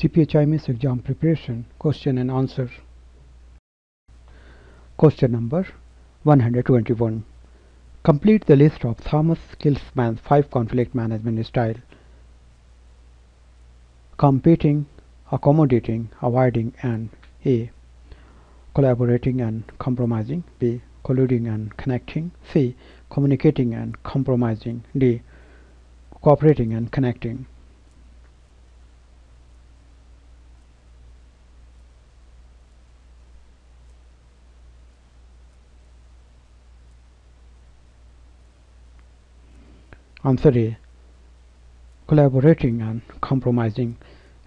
CPHIMS exam preparation question and answer. Question number 121. Complete the list of Thomas Kilmann's five conflict management style. Competing, accommodating, avoiding and A. Collaborating and compromising B. Colluding and connecting C. Communicating and compromising D. Cooperating and connecting Answer A. Collaborating and compromising.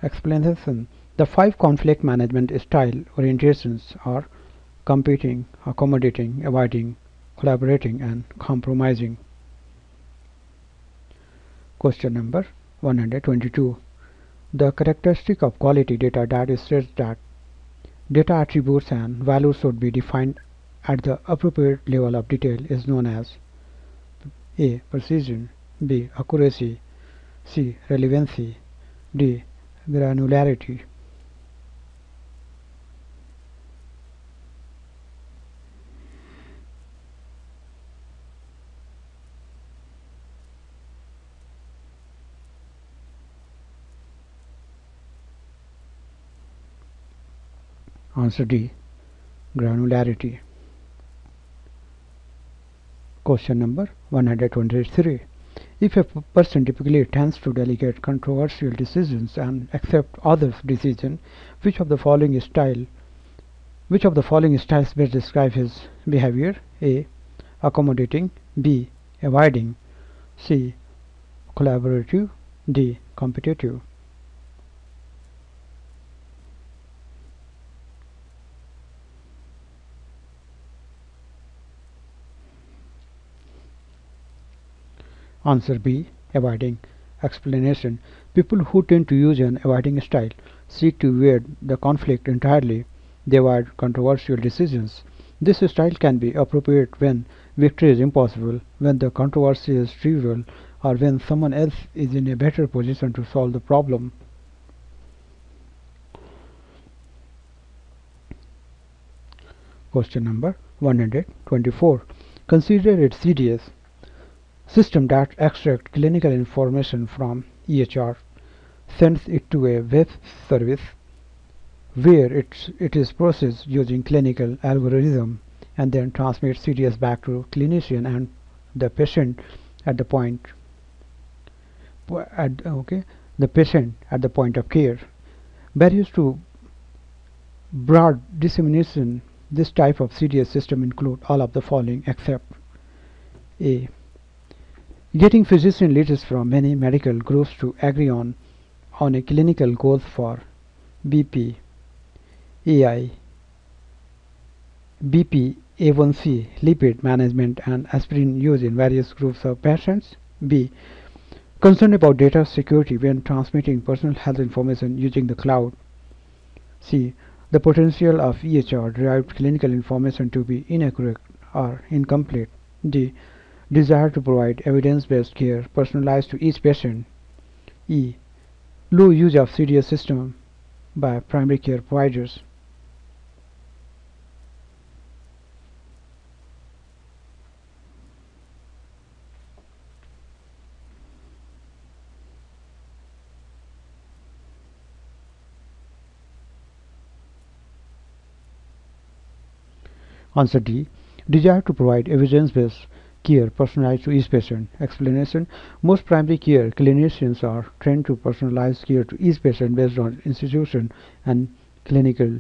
Explanation The five conflict management style orientations are competing, accommodating, avoiding, collaborating, and compromising. Question number 122. The characteristic of quality data that states that data attributes and values should be defined at the appropriate level of detail is known as A. Precision B. Accuracy C. Relevancy D. Granularity Answer D. Granularity. Question number 123. If a person typically tends to delegate controversial decisions and accept others' decisions, which of the following style which of the following styles best describe his behavior? A. Accommodating B. Avoiding C. Collaborative D. Competitive Answer B. Avoiding. Explanation. People who tend to use an avoiding style seek to avoid the conflict entirely. They avoid controversial decisions. This style can be appropriate when victory is impossible, when the controversy is trivial, or when someone else is in a better position to solve the problem. Question number 124. Consider it CDS system that extracts clinical information from EHR sends it to a web service where it, it is processed using clinical algorithm and then transmits CDS back to clinician and the patient at the point at okay the patient at the point of care. Barriers to broad dissemination. This type of CDS system include all of the following except a Getting physician leaders from many medical groups to agree on, on a clinical goal for BP, AI, BP, A1C, lipid management and aspirin use in various groups of patients. B. Concern about data security when transmitting personal health information using the cloud. C. The potential of EHR derived clinical information to be inaccurate or incomplete. D desire to provide evidence-based care personalized to each patient. E. Low use of CDS system by primary care providers. Answer D. Desire to provide evidence-based care personalized to each patient. Explanation Most primary care clinicians are trained to personalize care to each patient based on institution and clinical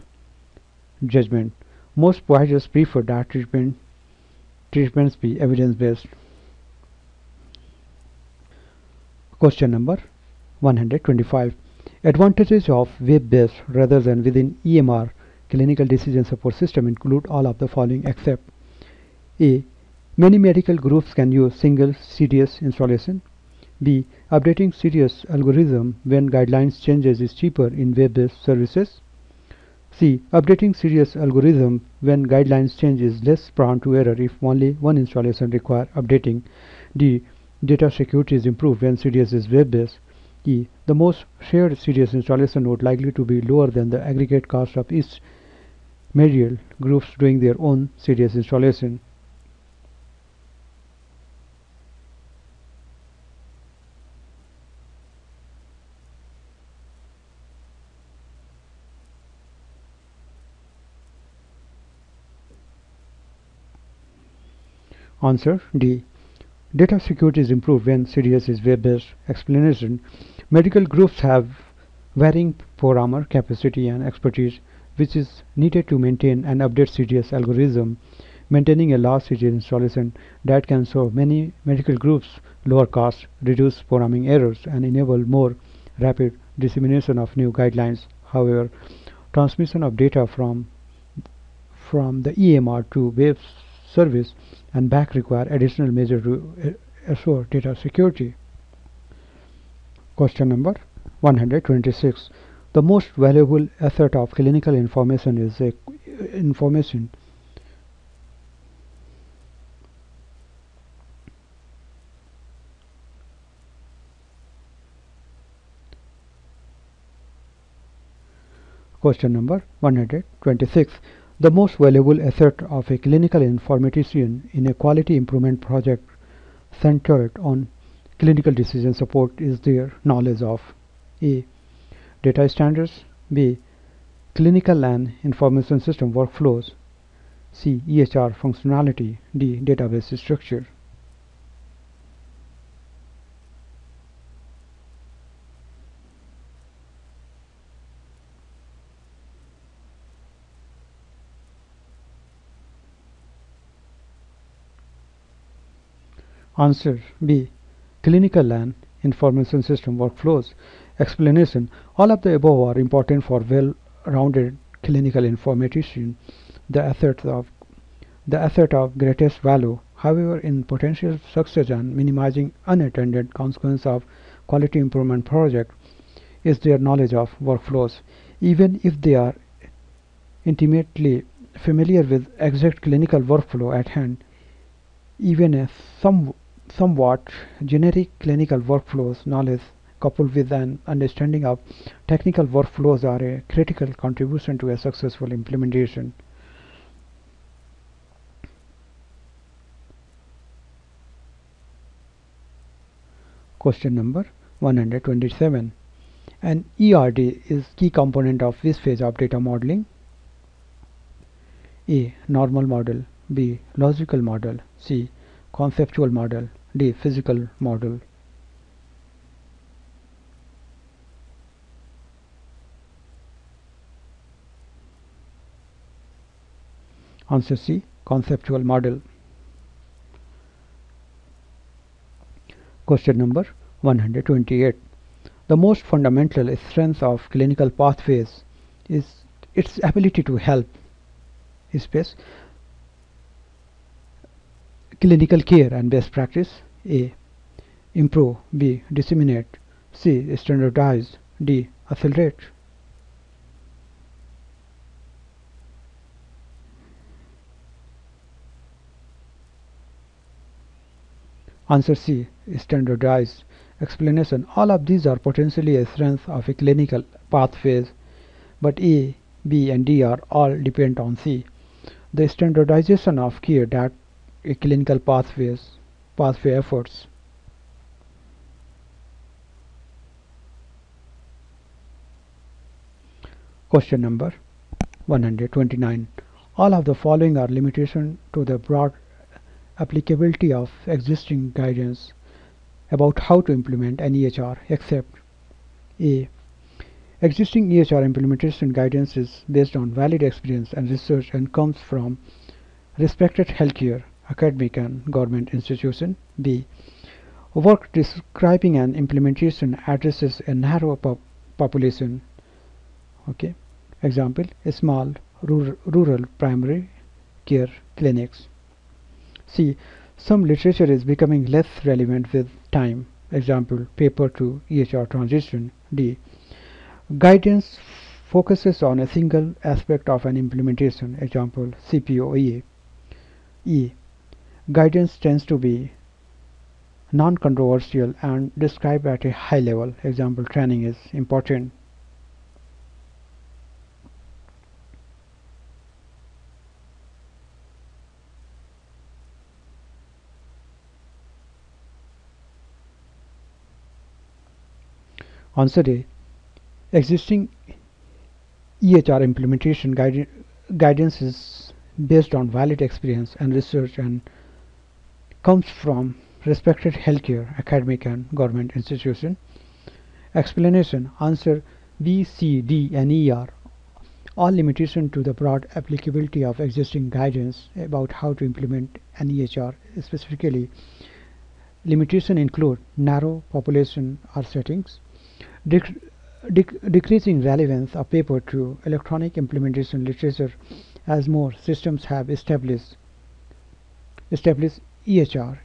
judgment. Most providers prefer that treatment, treatments be evidence based. Question number 125 Advantages of web-based rather than within EMR clinical decision support system include all of the following except A. Many medical groups can use single CDS installation. B. Updating CDS algorithm when guidelines changes is cheaper in web-based services. C. Updating CDS algorithm when guidelines change is less prone to error if only one installation require updating. D. Data security is improved when CDS is web-based. E. The most shared CDS installation node likely to be lower than the aggregate cost of each medial groups doing their own CDS installation. Answer D. Data security is improved when CDS is web-based. Explanation Medical groups have varying programmer capacity and expertise which is needed to maintain and update CDS algorithm. Maintaining a large CDS installation that can serve many medical groups lower cost, reduce programming errors and enable more rapid dissemination of new guidelines. However, transmission of data from from the EMR to web service and back require additional measures to uh, assure data security. Question number 126. The most valuable asset of clinical information is a uh, information Question number 126. The most valuable asset of a clinical informatician in a quality improvement project centered on clinical decision support is their knowledge of A. Data standards B. Clinical and information system workflows C. EHR functionality D. Database structure Answer B. Clinical and information system workflows. Explanation All of the above are important for well-rounded clinical informatician. The asset of the asset of greatest value, however, in potential success and minimizing unintended consequence of quality improvement project is their knowledge of workflows. Even if they are intimately familiar with exact clinical workflow at hand, even a some somewhat generic clinical workflows knowledge coupled with an understanding of technical workflows are a critical contribution to a successful implementation. Question number 127. An ERD is key component of this phase of data modeling. A. Normal model B. Logical model C. Conceptual model D. Physical model Answer C. Conceptual model Question number 128. The most fundamental strength of clinical pathways is its ability to help space clinical care and best practice A. Improve B. Disseminate C. Standardize D. Accelerate Answer C. Standardize Explanation All of these are potentially a strength of a clinical pathways, but A, B and D are all dependent on C. The standardization of care that clinical pathways pathway efforts. Question number 129 all of the following are limitation to the broad applicability of existing guidance about how to implement an EHR except a. Existing EHR implementation guidance is based on valid experience and research and comes from respected healthcare academic and government institution. B. Work describing an implementation addresses a narrow pop population. Okay. Example, a small rural, rural primary care clinics. C. Some literature is becoming less relevant with time. Example, paper to EHR transition. D. Guidance focuses on a single aspect of an implementation. Example, CPOE. E guidance tends to be non-controversial and described at a high level. Example training is important. Answer A. Existing EHR implementation guidance is based on valid experience and research and comes from respected healthcare, academic and government institution. Explanation Answer B, C, D and E are all limitation to the broad applicability of existing guidance about how to implement an EHR. Specifically, limitation include narrow population or settings, dec dec decreasing relevance of paper to electronic implementation literature as more systems have established established EHR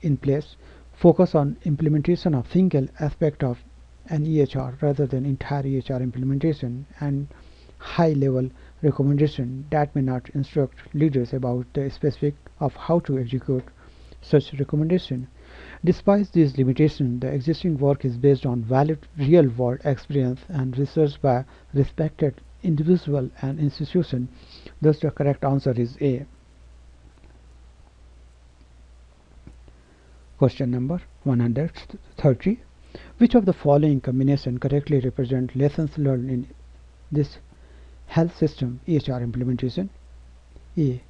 in place focus on implementation of single aspect of an EHR rather than entire EHR implementation and high level recommendation that may not instruct leaders about the specific of how to execute such recommendation Despite these limitations, the existing work is based on valid real-world experience and research by respected individual and institution. Thus, the correct answer is A. Question number 130. Which of the following combination correctly represent lessons learned in this health system EHR implementation? A.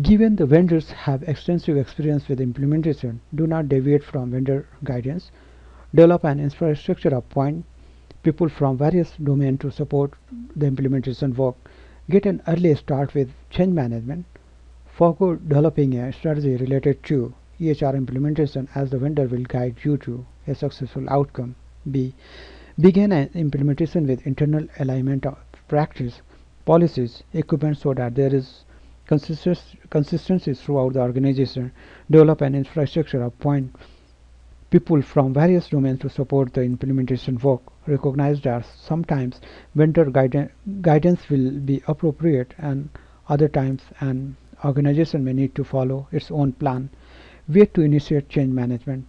Given the vendors have extensive experience with implementation, do not deviate from vendor guidance. Develop an infrastructure of point people from various domains to support the implementation work. Get an early start with change management. Forgo developing a strategy related to EHR implementation as the vendor will guide you to a successful outcome. B. Begin an implementation with internal alignment of practice, policies, equipment so that there is consistency throughout the organization, develop an infrastructure, of point people from various domains to support the implementation work. Recognize that sometimes vendor guidance will be appropriate and other times an organization may need to follow its own plan. Wait to initiate change management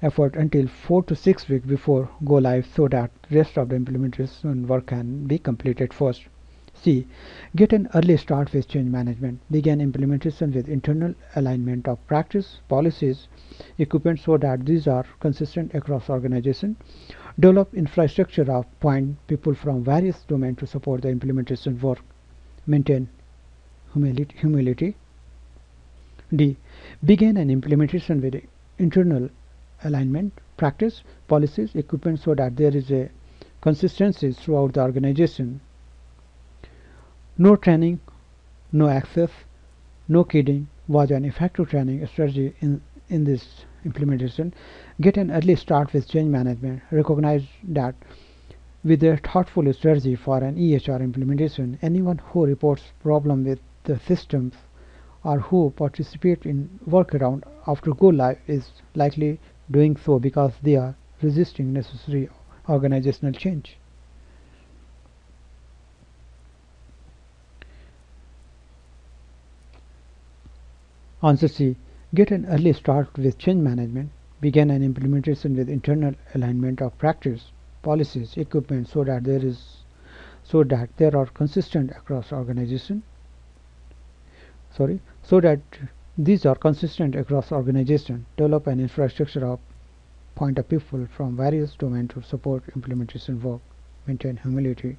effort until 4 to 6 weeks before go live so that rest of the implementation work can be completed first. C. Get an early start with change management. Begin implementation with internal alignment of practice, policies, equipment so that these are consistent across organization. Develop infrastructure of point people from various domains to support the implementation work. Maintain humility. D. Begin an implementation with internal alignment, practice, policies, equipment so that there is a consistency throughout the organization no training, no access, no kidding was an effective training strategy in, in this implementation. Get an early start with change management. Recognize that with a thoughtful strategy for an EHR implementation, anyone who reports problem with the systems or who participate in workaround after go live is likely doing so because they are resisting necessary organizational change. Answer C. Get an early start with change management. Begin an implementation with internal alignment of practice, policies, equipment so that there is so that there are consistent across organization. Sorry, so that these are consistent across organization. Develop an infrastructure of point of people from various domain to support implementation work. Maintain humility